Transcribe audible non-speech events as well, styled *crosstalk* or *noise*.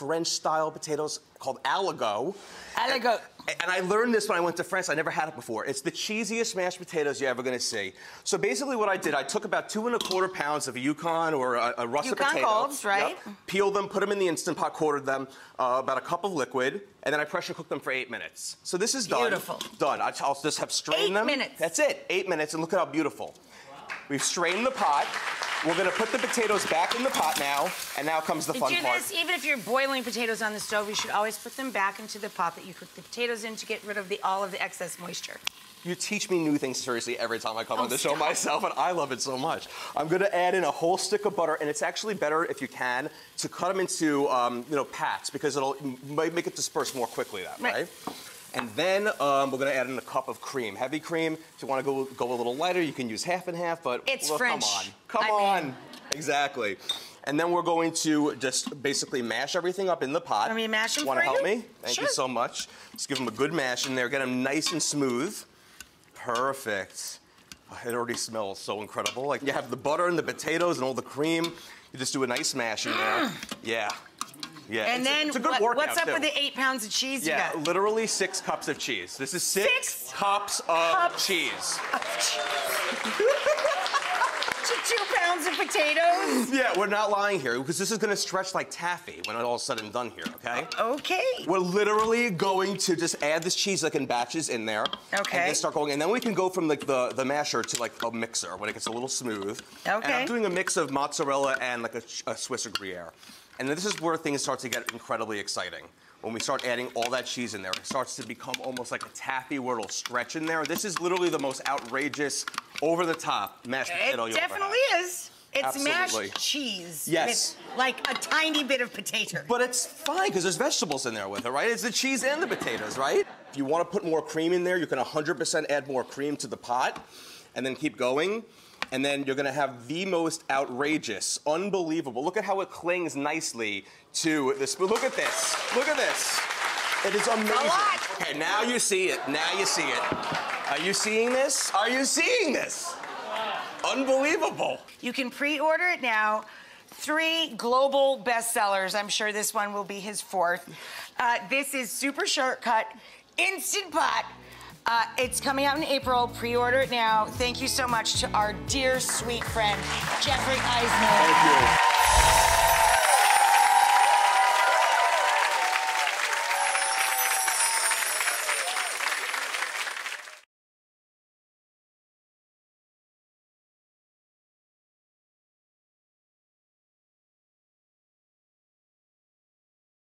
French-style potatoes called aligot. Aligot. And, and I learned this when I went to France. I never had it before. It's the cheesiest mashed potatoes you're ever going to see. So basically, what I did, I took about two and a quarter pounds of Yukon or a, a russet Yukon potato. Golds, right? Yep. Peeled them, put them in the instant pot, quartered them, uh, about a cup of liquid, and then I pressure cooked them for eight minutes. So this is done. Beautiful. Done. I- I'll just have strained Eight them. minutes. That's it. Eight minutes, and look at how beautiful. We've strained the pot. We're gonna put the potatoes back in the pot now, and now comes the fun do part. this, even if you're boiling potatoes on the stove, you should always put them back into the pot that you cook the potatoes in to get rid of the, all of the excess moisture. You teach me new things seriously every time I come Oh, on the show myself, and I love it so much. I'm gonna add in a whole stick of butter, and it's actually better if you can to cut them into um, you know pats because it'll might make it disperse more quickly that Right. way. And then um, we're gonna add in a cup of cream, heavy cream. If you want to go go a little lighter, you can use half and half. But It's well, French. Come on, come I on, mean- exactly. And then we're going to just basically mash everything up in the pot. Want me to mash 'em Want to for help you? me? Thank Sure. you so much. Just give them a good mash in there. Get them nice and smooth. Perfect. Oh, It already smells so incredible. Like you have the butter and the potatoes and all the cream. You just do a nice mash in there. Yeah. Yeah. And it's a- then it's a good what- workout, what's up too. with the eight pounds of cheese you Yeah, got? literally six cups of cheese. This is six, Six cups of cups. cheese. *laughs* To two pounds of potatoes? *laughs* Yeah, we're not lying here because this is gonna stretch like taffy when it's all said and done here, okay? Okay. We're literally going to just add this cheese like in batches in there. Okay. And then start going. And then we can go from like the, the masher to like a mixer when it gets a little smooth. And Okay. I'm doing a mix of mozzarella and like a, a Swiss or Gruyere. And this is where things start to get incredibly exciting. When we start adding all that cheese in there, it starts to become almost like a taffy where it'll stretch in there. This is literally the most outrageous, over the top mashed It potato you'll ever have. definitely is. It's Absolutely. mashed cheese. Yes. With like a tiny bit of potato. But it's fine because there's vegetables in there with it, right? It's the cheese and the potatoes, right? If you want to put more cream in there, you can 100% add more cream to the pot and then keep going. And then you're going to have the most outrageous, unbelievable. Look at how it clings nicely to this. Look at this. Look at this. It is amazing. Okay, now you see it. Now you see it. Are you seeing this? Are you seeing this? Unbelievable. You can pre-order it now. Three global bestsellers. I'm sure this one will be his fourth. Uh, this is Super Shortcut Instant Pot. Uh, it's coming out in April. Pre-order it now. Thank you so much to our dear, sweet friend, Jeffrey Eisner. Thank you.